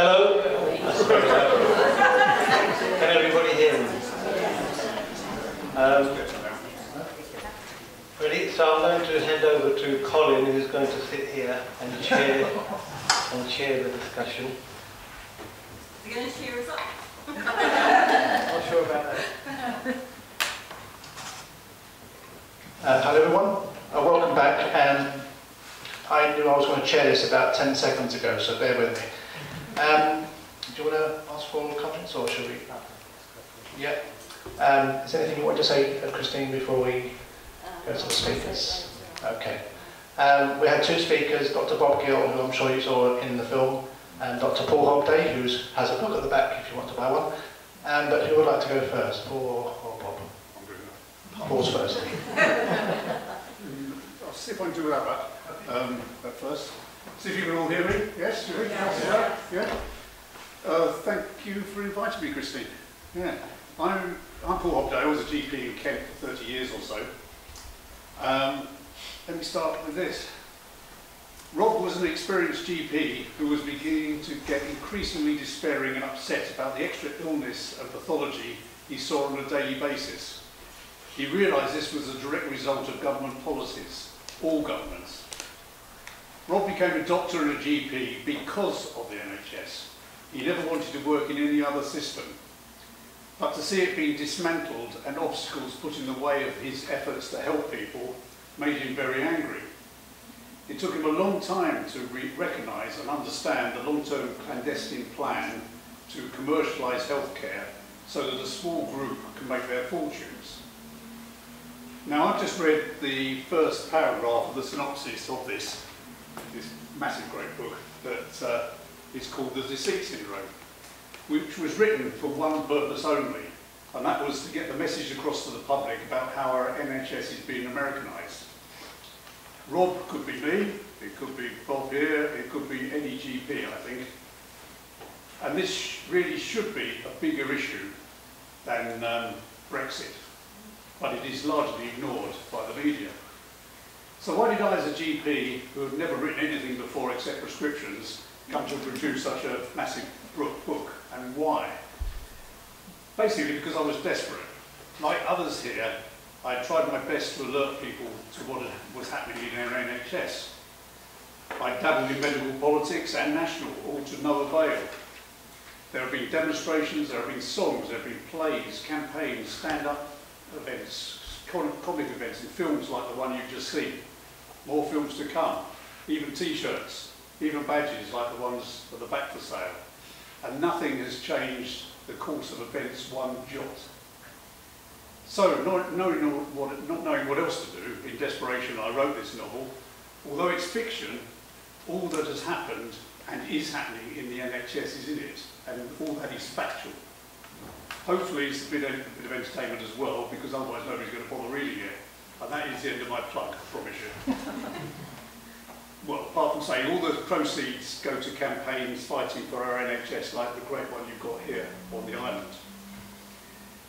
Hello? Can everybody hear me? Um, ready? So I'm going to hand over to Colin, who's going to sit here and chair and chair the discussion. Are you going to cheer us up? Not sure about that. Uh, hello everyone, uh, welcome back. Um, I knew I was going to chair this about 10 seconds ago, so bear with me. Um, do you want to ask for comments or should we? Yeah. Um, is there anything you want to say, uh, Christine, before we go to the speakers? Okay. Um, we had two speakers, Dr Bob Gill, who I'm sure you saw in the film, and Dr Paul Hobday, who has a book at the back if you want to buy one. Um, but who would like to go first, Paul or, or Bob? Paul's first. I'll see if I can do without that um, at first. See if you can all hear me. Yes? Yeah. Yeah. Uh, thank you for inviting me, Christine. Yeah. I'm, I'm Paul Hobday. I was a GP in Kent for 30 years or so. Um, let me start with this. Rob was an experienced GP who was beginning to get increasingly despairing and upset about the extra illness and pathology he saw on a daily basis. He realised this was a direct result of government policies, all governments. Rob became a doctor and a GP because of the NHS. He never wanted to work in any other system. But to see it being dismantled and obstacles put in the way of his efforts to help people made him very angry. It took him a long time to re recognise and understand the long-term clandestine plan to commercialise healthcare so that a small group can make their fortunes. Now, I've just read the first paragraph of the synopsis of this, this massive great book that uh, is called The Deceit Syndrome, which was written for one purpose only, and that was to get the message across to the public about how our NHS is being Americanised. Rob could be me, it could be Bob here, it could be any GP, I think. And this really should be a bigger issue than um, Brexit, but it is largely ignored by the media. So why did I, as a GP, who had never written anything before except prescriptions, come to produce such a massive book, and why? Basically because I was desperate. Like others here, I tried my best to alert people to what was happening in our NHS. I dabbled in medical politics and national, all to no avail. There have been demonstrations, there have been songs, there have been plays, campaigns, stand-up events, comic events and films like the one you've just seen. More films to come, even t-shirts, even badges like the ones at the back for sale. And nothing has changed the course of events one jot. So, not knowing what, not knowing what else to do, in desperation I wrote this novel. Although it's fiction, all that has happened and is happening in the NHS is in it, and all that is factual. Hopefully it's a bit, a bit of entertainment as well, because otherwise nobody's going to bother reading it. And that is the end of my plug, I promise you. well, apart from saying all the proceeds go to campaigns fighting for our NHS, like the great one you've got here on the island.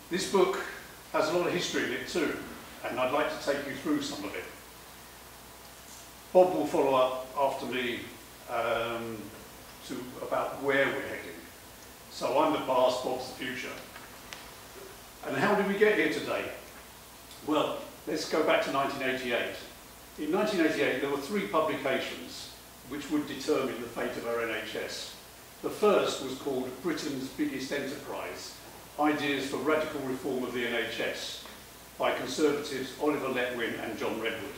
This book has a lot of history in it too, and I'd like to take you through some of it. Bob will follow up after me um, to about where we're heading. So I'm the past, Bob's the future. And how did we get here today? Well, let's go back to 1988. In 1988, there were three publications which would determine the fate of our NHS. The first was called Britain's Biggest Enterprise, Ideas for Radical Reform of the NHS by Conservatives Oliver Letwin and John Redwood.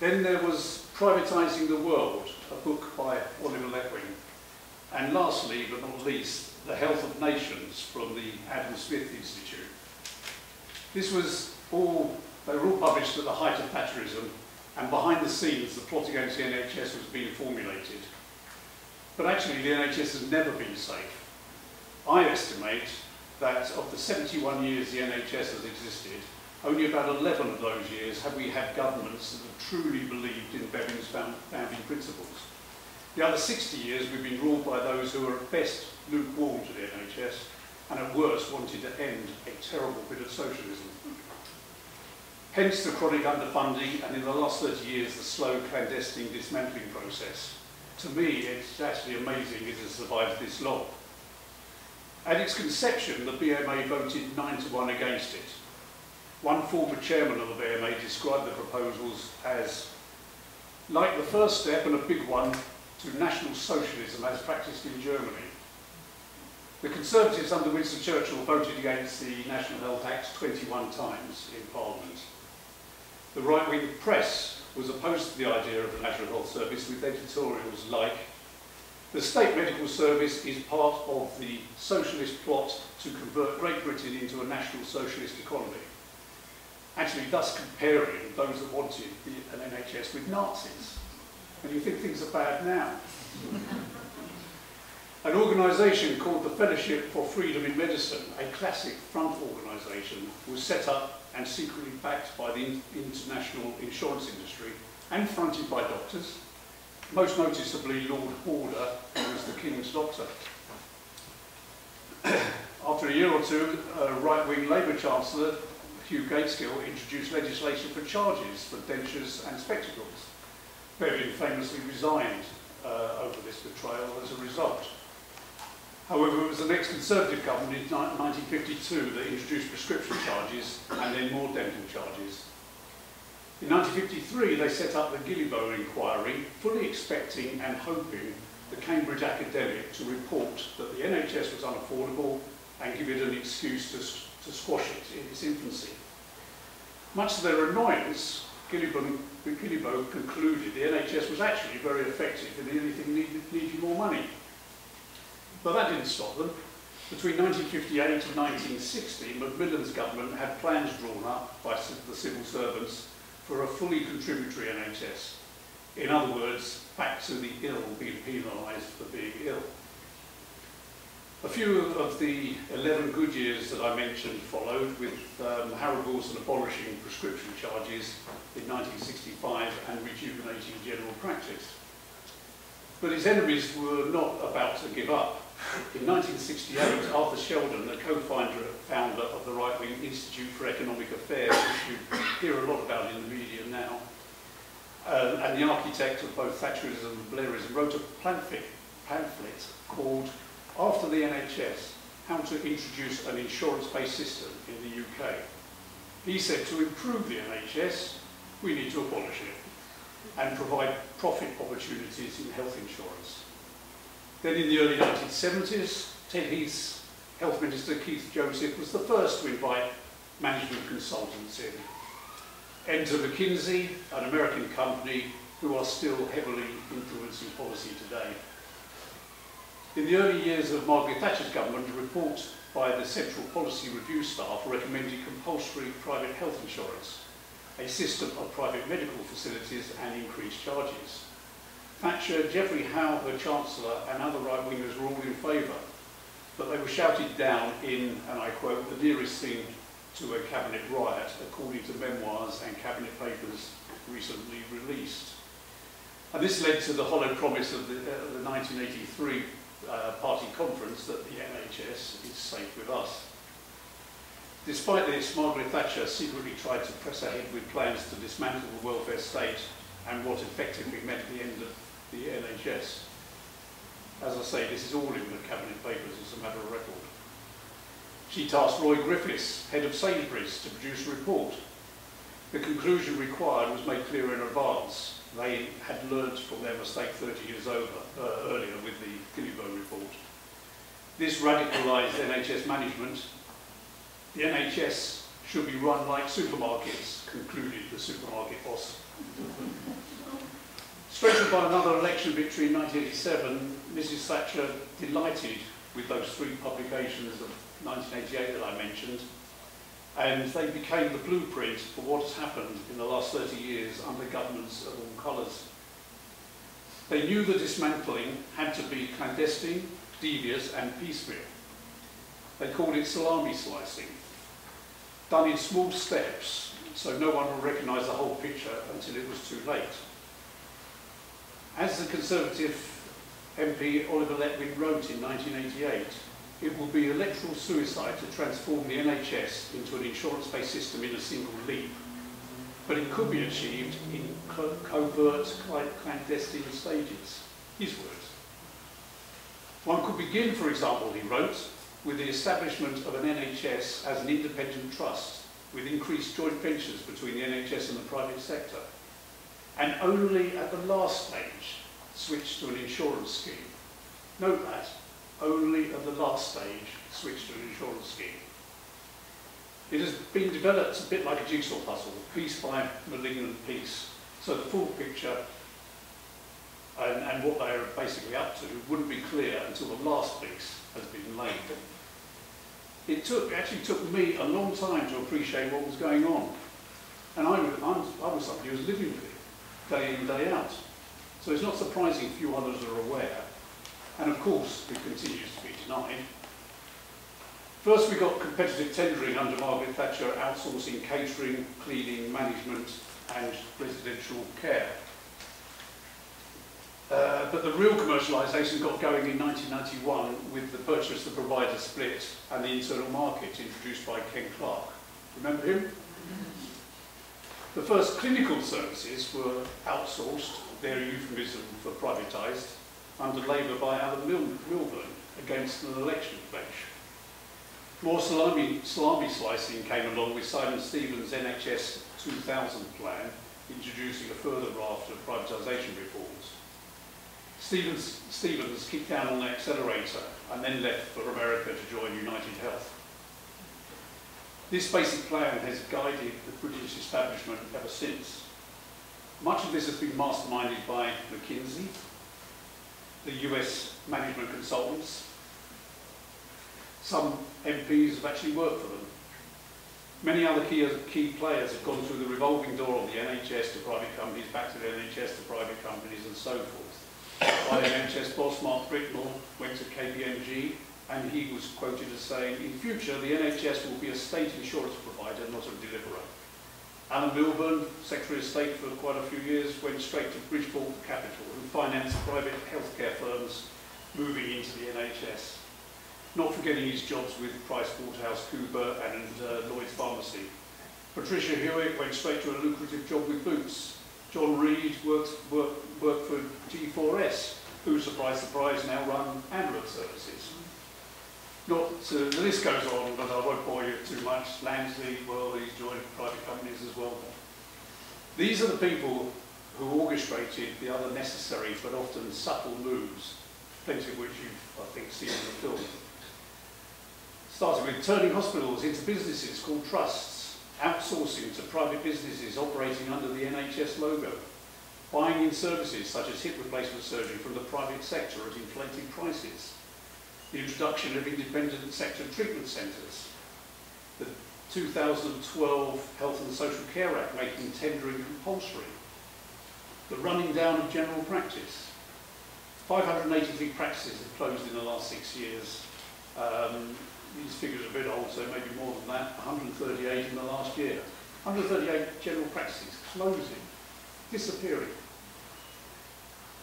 Then there was Privatising the World, a book by Oliver Letwin. And lastly, but not least, The Health of Nations from the Adam Smith Institute. This was all, they were all published at the height of Thatcherism, and behind the scenes, the plot against the NHS was being formulated. But actually, the NHS has never been safe. I estimate that of the 71 years the NHS has existed, only about 11 of those years have we had governments that have truly believed in Bevan's founding principles. The other 60 years we've been ruled by those who are at best lukewarm to the NHS and at worst wanted to end a terrible bit of socialism. Hence the chronic underfunding and in the last 30 years the slow clandestine dismantling process. to me, it's actually amazing it has survived this long. At its conception, the BMA voted 9 to 1 against it. One former chairman of the BMA described the proposals as like the first step and a big one to National Socialism as practiced in Germany. The Conservatives under Winston Churchill voted against the National Health Act 21 times in Parliament. The right-wing press was opposed to the idea of a National Health Service with editorials like the State Medical Service is part of the socialist plot to convert Great Britain into a national socialist economy. Actually, thus comparing those that wanted the, an NHS with Nazis. And you think things are bad now. An organisation called the Fellowship for Freedom in Medicine, a classic front organisation, was set up and secretly backed by the international insurance industry and fronted by doctors, most noticeably Lord Horder, who was the King's doctor. After a year or two, a right-wing Labour Chancellor, Hugh Gaitskell, introduced legislation for charges for dentures and spectacles. Bevan famously resigned uh, over this betrayal as a result. However, it was the next Conservative government in 1952 that introduced prescription charges and then more dental charges. In 1953, they set up the Guillebaud inquiry, fully expecting and hoping the Cambridge academic to report that the NHS was unaffordable and give it an excuse to, to squash it in its infancy. Much to their annoyance, Guillebaud concluded the NHS was actually very effective and the only thing needed, needed more money. But that didn't stop them. Between 1958 and 1960, Macmillan's government had plans drawn up by the civil servants for a fully contributory NHS. In other words, back to the ill being penalised for being ill. A few of the 11 good years that I mentioned followed, with um, Harold Wilson abolishing prescription charges in 1965 and rejuvenating general practice. But his enemies were not about to give up. In 1968, Arthur Seldon, the co-founder founder of the right-wing Institute for Economic Affairs, which you hear a lot about in the media now, uh, and the architect of both Thatcherism and Blairism, wrote a pamphlet, pamphlet called After the NHS, How to Introduce an Insurance-Based System in the UK. He said to improve the NHS, we need to abolish it and provide profit opportunities in health insurance. Then in the early 1970s, Ted Heath's Health Minister Keith Joseph was the first to invite management consultants in. Enter McKinsey, an American company who are still heavily influencing policy today. In the early years of Margaret Thatcher's government, a report by the Central Policy Review staff recommended compulsory private health insurance, a system of private medical facilities and increased charges. Thatcher, Geoffrey Howe, her Chancellor, and other right-wingers were all in favour, but they were shouted down in, and I quote, the nearest thing to a cabinet riot, according to memoirs and cabinet papers recently released. And this led to the hollow promise of the, uh, the 1983 uh, party conference that the NHS is safe with us. Despite this, Margaret Thatcher secretly tried to press ahead with plans to dismantle the welfare state and what effectively meant the end of NHS. As I say, this is all in the Cabinet Papers as a matter of record. She tasked Roy Griffiths, head of Sainsbury's, to produce a report. The conclusion required was made clear in advance. They had learnt from their mistake 30 years over, uh, earlier with the Guillebaud report. This radicalised NHS management. The NHS should be run like supermarkets, concluded the supermarket boss. Strengthened by another election victory in 1987, Mrs Thatcher, delighted with those three publications of 1988 that I mentioned, and they became the blueprint for what has happened in the last 30 years under governments of all colours. They knew the dismantling had to be clandestine, devious and piecemeal. They called it salami slicing, done in small steps so no one would recognise the whole picture until it was too late. As the Conservative MP Oliver Letwin wrote in 1988, it will be electoral suicide to transform the NHS into an insurance-based system in a single leap. But it could be achieved in co covert, clandestine stages. His words. One could begin, for example, he wrote, with the establishment of an NHS as an independent trust, with increased joint ventures between the NHS and the private sector, and only at the last stage switch to an insurance scheme. Note that, only at the last stage switch to an insurance scheme. It has been developed a bit like a jigsaw puzzle, piece by malignant piece, so the full picture and, and what they're basically up to wouldn't be clear until the last piece has been laid. It took, actually took me a long time to appreciate what was going on. And I I was somebody who was living with it, day in, day out. So it's not surprising few others are aware. And of course, it continues to be denied. First, we got competitive tendering under Margaret Thatcher, outsourcing catering, cleaning, management, and residential care. Uh, but the real commercialisation got going in 1991 with the purchase the provider split and the internal market introduced by Ken Clarke. Remember him? The first clinical services were outsourced, their euphemism for privatised, under Labour by Alan Mil Milburn against an election pledge. More salami, salami slicing came along with Simon Stevens' NHS 2000 plan, introducing a further raft of privatisation reforms. Stevens, Stevens kicked down on the accelerator and then left for America to join United Health. This basic plan has guided the British establishment ever since. Much of this has been masterminded by McKinsey, the US management consultants. Some MPs have actually worked for them. Many other key, key players have gone through the revolving door of the NHS to private companies, back to the NHS to private companies and so forth. Our NHS boss, Mark Britnell, went to KPMG and he was quoted as saying, in future the NHS will be a state insurance provider, not a deliverer. Alan Milburn, Secretary of State for quite a few years, went straight to Bridgepoint Capital and financed private healthcare firms moving into the NHS. Not forgetting his jobs with Price Waterhouse Cooper and uh, Lloyd's Pharmacy. Patricia Hewitt went straight to a lucrative job with Boots. John Reid worked, worked, for G4S, who, surprise, surprise, now run ambulance services. Not, the list goes on, but I won't bore you too much. Lansley, he's joined private companies as well. These are the people who orchestrated the other necessary but often subtle moves, plenty of which you've, I think, seen in the film. Starting with turning hospitals into businesses called trusts, outsourcing to private businesses operating under the NHS logo, buying in services such as hip replacement surgery from the private sector at inflated prices, the introduction of independent sector treatment centres, the 2012 Health and Social Care Act making tendering compulsory, the running down of general practice. 583 practices have closed in the last six years. Um, these figures are a bit old, so maybe more than that. 138 in the last year. 138 general practices closing, disappearing.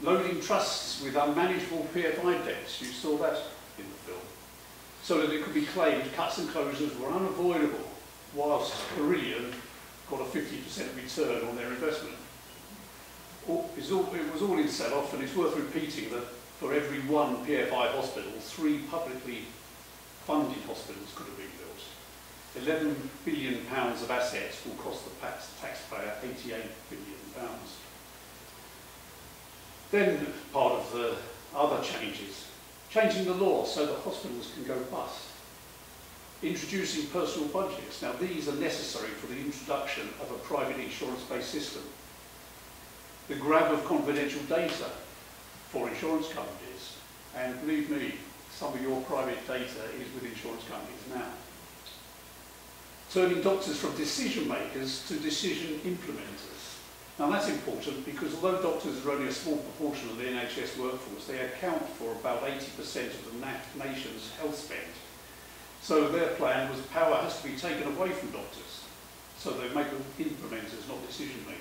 Loading trusts with unmanageable PFI debts. You saw that. So that it could be claimed cuts and closures were unavoidable, whilst Carillion got a 50% return on their investment. It was all in sell-off, and it's worth repeating that for every one PFI hospital, three publicly funded hospitals could have been built. 11 billion pounds of assets will cost the taxpayer 88 billion pounds. Then part of the other changes, changing the law so that hospitals can go bust. Introducing personal budgets. Now these are necessary for the introduction of a private insurance-based system. The grab of confidential data for insurance companies. And believe me, some of your private data is with insurance companies now. Turning doctors from decision makers to decision implementers. Now that's important because although doctors are only a small proportion of the NHS workforce, they account for about 80% of the nation's health spend. So their plan was power has to be taken away from doctors. So they make them implementers, not decision makers.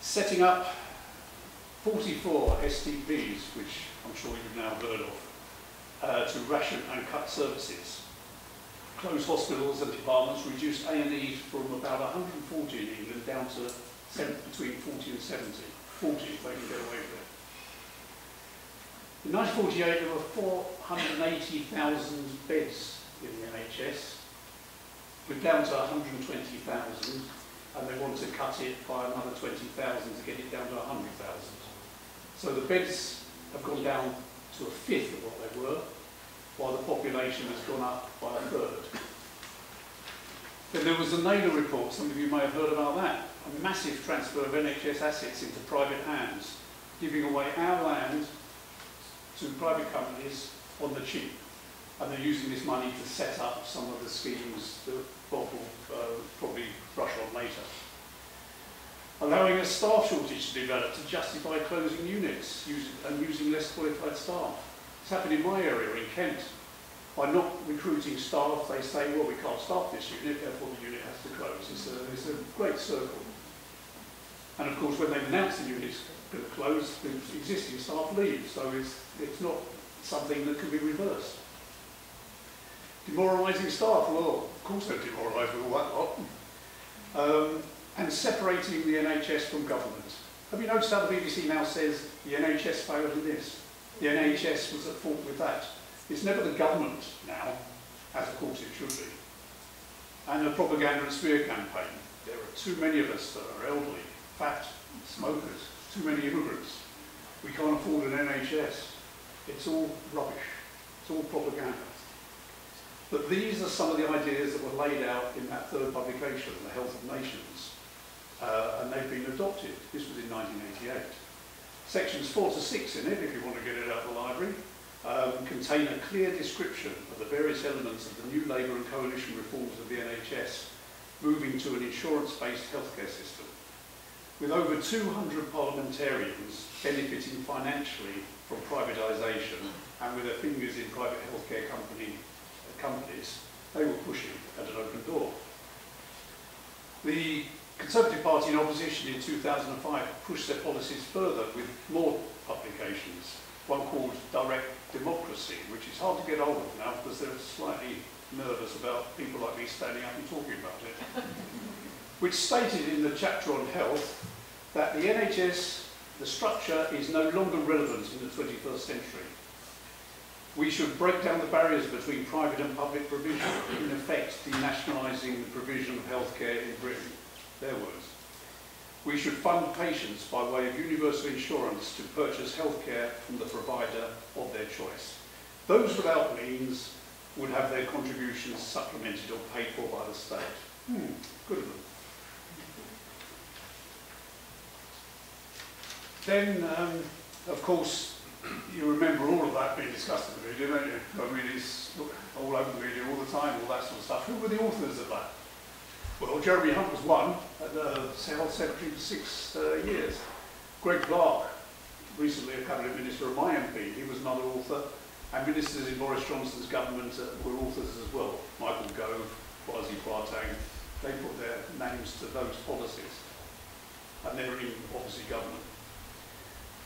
Setting up 44 STPs, which I'm sure you've now heard of, uh, to ration and cut services. Close hospitals and departments, reduced A&E from about 140 in England down to between 40 and 70. 40 if they can get away with it. In 1948, there were 480,000 beds in the NHS. We're down to 120,000, and they want to cut it by another 20,000 to get it down to 100,000. So the beds have gone down to a fifth of what they were, while the population has gone up by a third. Then there was the Naylor report, some of you may have heard about that, a massive transfer of NHS assets into private hands, giving away our land to private companies on the cheap. And they're using this money to set up some of the schemes that Bob will uh, probably brush on later. Allowing a staff shortage to develop to justify closing units using, and using less qualified staff. It's happened in my area in Kent. By not recruiting staff, they say, well, we can't staff this unit, therefore the unit has to close. It's a, it's a great circle. And of course, when they announce the unit's going to close, the existing staff leave, so it's, it's not something that can be reversed. Demoralising staff, well, of course they're demoralised with all that lot. Um, and separating the NHS from government. Have you noticed how the BBC now says the NHS failed in this? The NHS was at fault with that. It's never the government now, as of course it should be. And the propaganda and smear campaign. There are too many of us that are elderly, fat, smokers, too many immigrants. We can't afford an NHS. It's all rubbish. It's all propaganda. But these are some of the ideas that were laid out in that third publication, The Health of Nations, uh, and they've been adopted. This was in 1988. Sections 4 to 6 in it, if you want to get it out of the library, um, contain a clear description of the various elements of the new Labour and coalition reforms of the NHS, moving to an insurance-based healthcare system. With over 200 parliamentarians benefiting financially from privatisation and with their fingers in private healthcare company companies, they were pushing at an open door. The Conservative Party in opposition in 2005 pushed their policies further with more publications, one called Direct Democracy, which is hard to get hold of now because they're slightly nervous about people like me standing up and talking about it, which stated in the chapter on health that the NHS, the structure is no longer relevant in the 21st century. We should break down the barriers between private and public provision, in effect denationalising the provision of healthcare in Britain. Their words. We should fund patients by way of universal insurance to purchase healthcare from the provider of their choice. Those without means would have their contributions supplemented or paid for by the state. Hmm, good of them. Then, um, of course, you remember all of that being discussed in the media, don't you? I mean, it's all over the media all the time, all that sort of stuff. Who were the authors of that? Well, Jeremy Hunt was one, at the Health Secretary for six uh, years. Greg Clark, recently a Cabinet Minister of my MP, he was another author. And ministers in Boris Johnson's government uh, were authors as well. Michael Gove, Kwasi Kwarteng, they put their names to those policies. And they're in, obviously, government.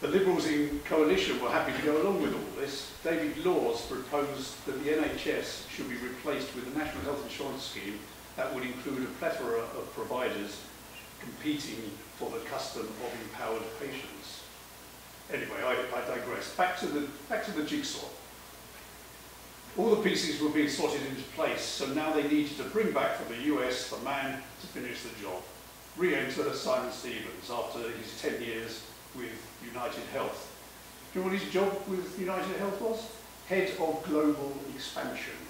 The Liberals in coalition were happy to go along with all this. David Laws proposed that the NHS should be replaced with a national health insurance scheme that would include a plethora of providers competing for the custom of empowered patients. Anyway, I, I digress. Back to the back to the jigsaw. All the pieces were being slotted into place, so now they needed to bring back from the US the man to finish the job. Re-enter Simon Stevens after his 10 years with United Health. Do you know what his job with United Health was? Head of Global Expansion.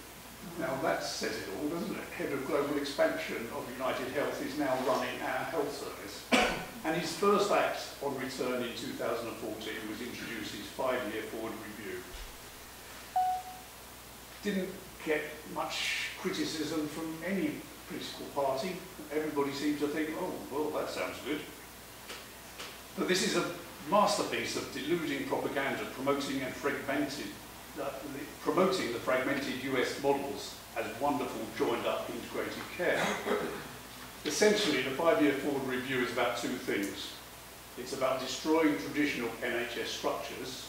Now that says it all, doesn't it? Head of Global Expansion of United Health is now running our health service. And his first act on return in 2014 was introduce his five-year forward review. Didn't get much criticism from any political party. Everybody seemed to think, oh, well, that sounds good. But this is a masterpiece of deluding propaganda promoting and fragmented, uh, promoting the fragmented US models as wonderful joined up integrated care. Essentially, the five-year forward review is about two things. It's about destroying traditional NHS structures,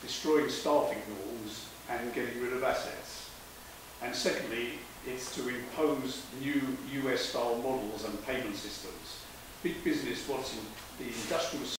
destroying staffing norms, and getting rid of assets. And secondly, it's to impose new US-style models and payment systems. Big business wants the industrial